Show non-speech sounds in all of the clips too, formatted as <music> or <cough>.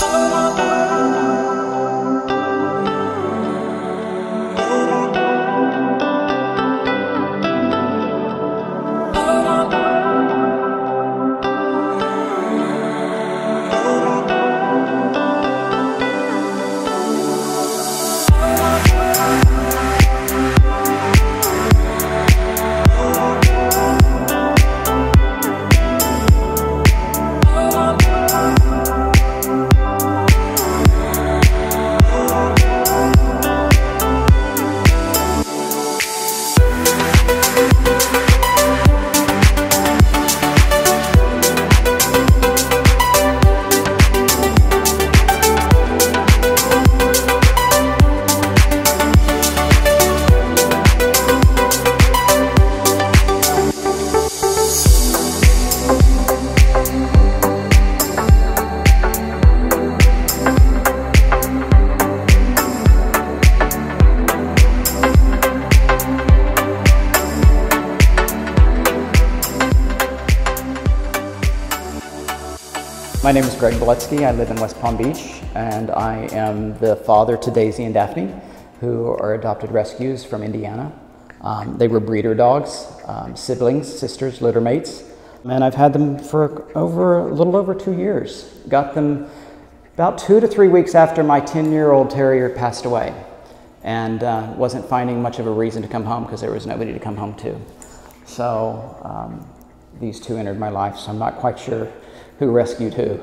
someone My name is Gregg Beletsky. I live in West Palm Beach, and I am the father to Daisy and Daphne, who are adopted rescues from Indiana. Um, they were breeder dogs, um, siblings, sisters, litter mates, and I've had them for over a little over two years. Got them about two to three weeks after my 10-year-old terrier passed away, and uh, wasn't finding much of a reason to come home because there was nobody to come home to. So um, these two entered my life, so I'm not quite sure who rescued who.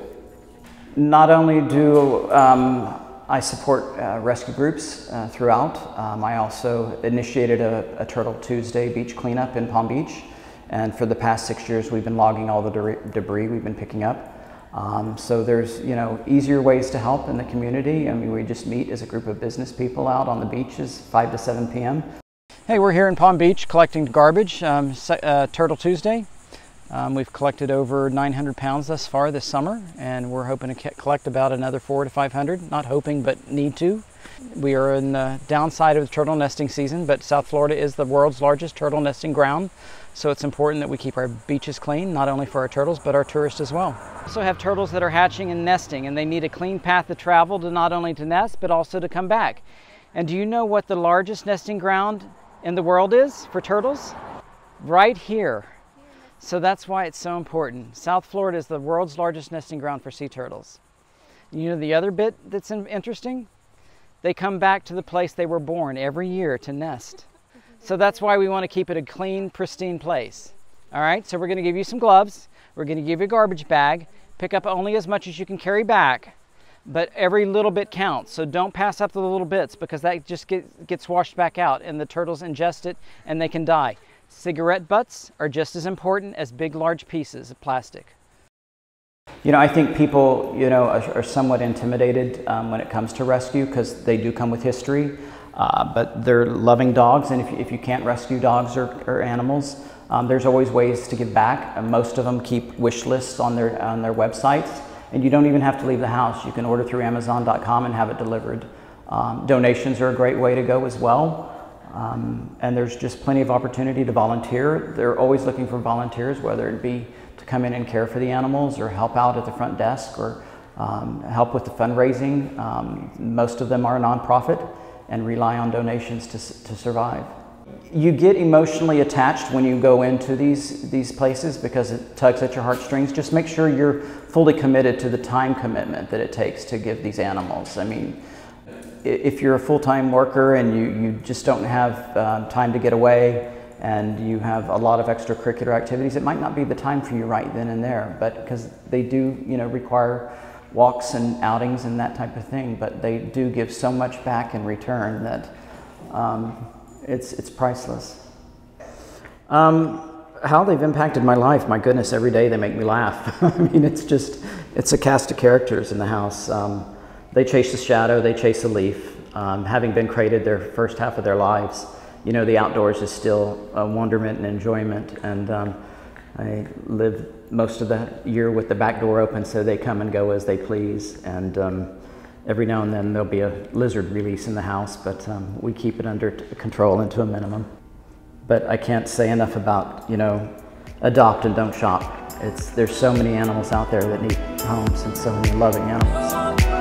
Not only do um, I support uh, rescue groups uh, throughout, um, I also initiated a, a, Turtle Tuesday beach cleanup in Palm Beach. And for the past six years, we've been logging all the de debris we've been picking up. Um, so there's, you know, easier ways to help in the community. I mean, we just meet as a group of business people out on the beaches 5 to 7 p.m. Hey, we're here in Palm Beach collecting garbage, um, uh, Turtle Tuesday. Um, we've collected over 900 pounds thus far this summer, and we're hoping to collect about another four to 500. Not hoping, but need to. We are in the downside of the turtle nesting season, but South Florida is the world's largest turtle nesting ground, so it's important that we keep our beaches clean, not only for our turtles, but our tourists as well. We also have turtles that are hatching and nesting, and they need a clean path to travel to not only to nest, but also to come back. And do you know what the largest nesting ground in the world is for turtles? Right here so that's why it's so important. South Florida is the world's largest nesting ground for sea turtles. You know the other bit that's interesting? They come back to the place they were born every year to nest. So that's why we want to keep it a clean, pristine place. All right, so we're going to give you some gloves. We're going to give you a garbage bag. Pick up only as much as you can carry back, but every little bit counts. So don't pass up the little bits because that just get, gets washed back out and the turtles ingest it and they can die. Cigarette butts are just as important as big, large pieces of plastic. You know, I think people, you know, are, are somewhat intimidated um, when it comes to rescue because they do come with history. Uh, but they're loving dogs, and if you, if you can't rescue dogs or, or animals, um, there's always ways to give back. And most of them keep wish lists on their, on their websites, and you don't even have to leave the house. You can order through Amazon.com and have it delivered. Um, donations are a great way to go as well. Um, and there's just plenty of opportunity to volunteer. They're always looking for volunteers, whether it be to come in and care for the animals or help out at the front desk or um, help with the fundraising. Um, most of them are a nonprofit and rely on donations to, to survive. You get emotionally attached when you go into these, these places because it tugs at your heartstrings. Just make sure you're fully committed to the time commitment that it takes to give these animals. I mean, if you're a full-time worker and you, you just don't have uh, time to get away and you have a lot of extracurricular activities, it might not be the time for you right then and there, but because they do, you know, require walks and outings and that type of thing, but they do give so much back in return that um, it's, it's priceless. Um, how they've impacted my life, my goodness, every day they make me laugh. <laughs> I mean, it's just, it's a cast of characters in the house. Um, they chase the shadow, they chase the leaf. Um, having been created their first half of their lives, you know, the outdoors is still a wonderment and enjoyment. And um, I live most of the year with the back door open so they come and go as they please. And um, every now and then there'll be a lizard release in the house, but um, we keep it under control and to a minimum. But I can't say enough about, you know, adopt and don't shop. It's, there's so many animals out there that need homes and so many loving animals.